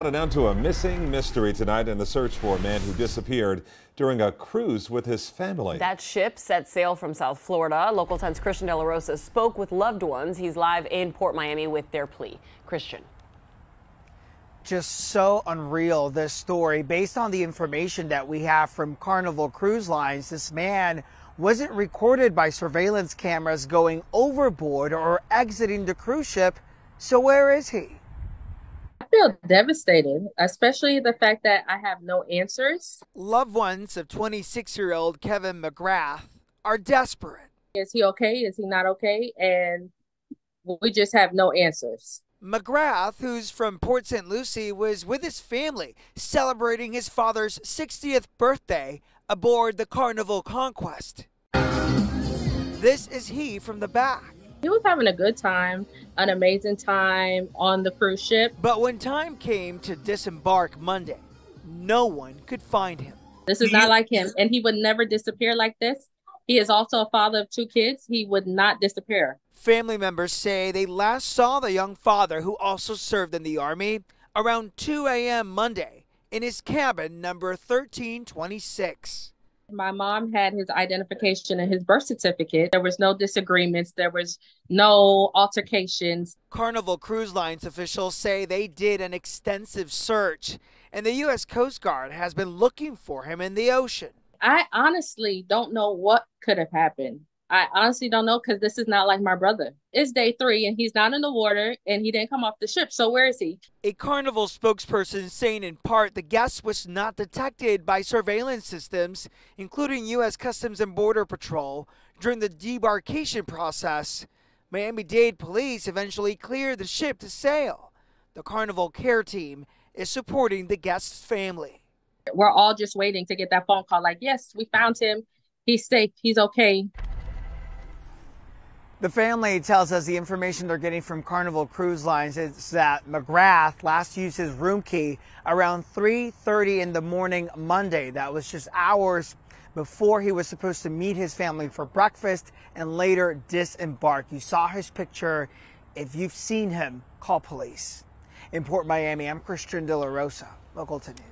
Down to a missing mystery tonight in the search for a man who disappeared during a cruise with his family. That ship set sail from South Florida. Local 10's Christian De La Rosa spoke with loved ones. He's live in Port Miami with their plea. Christian. Just so unreal, this story. Based on the information that we have from Carnival Cruise Lines, this man wasn't recorded by surveillance cameras going overboard or exiting the cruise ship. So where is he? Feel devastated, especially the fact that I have no answers. Loved ones of 26 year old Kevin McGrath are desperate. Is he okay? Is he not okay? And we just have no answers. McGrath, who's from Port St. Lucie, was with his family celebrating his father's 60th birthday aboard the Carnival Conquest. This is he from the back. He was having a good time, an amazing time on the cruise ship. But when time came to disembark Monday, no one could find him. This is not like him, and he would never disappear like this. He is also a father of two kids. He would not disappear. Family members say they last saw the young father, who also served in the Army, around 2 a.m. Monday in his cabin number 1326. My mom had his identification and his birth certificate. There was no disagreements. There was no altercations. Carnival Cruise Lines officials say they did an extensive search, and the U.S. Coast Guard has been looking for him in the ocean. I honestly don't know what could have happened. I honestly don't know because this is not like my brother. It's day three and he's not in the water and he didn't come off the ship. So where is he? A carnival spokesperson saying in part the guest was not detected by surveillance systems, including U.S. Customs and Border Patrol, during the debarkation process. Miami Dade police eventually cleared the ship to sail. The carnival care team is supporting the guest's family. We're all just waiting to get that phone call like, yes, we found him. He's safe. He's okay. The family tells us the information they're getting from Carnival Cruise Lines is that McGrath last used his room key around 3:30 in the morning Monday. That was just hours before he was supposed to meet his family for breakfast and later disembark. You saw his picture. If you've seen him, call police. In Port Miami, I'm Christian De La Rosa, Local 10 News.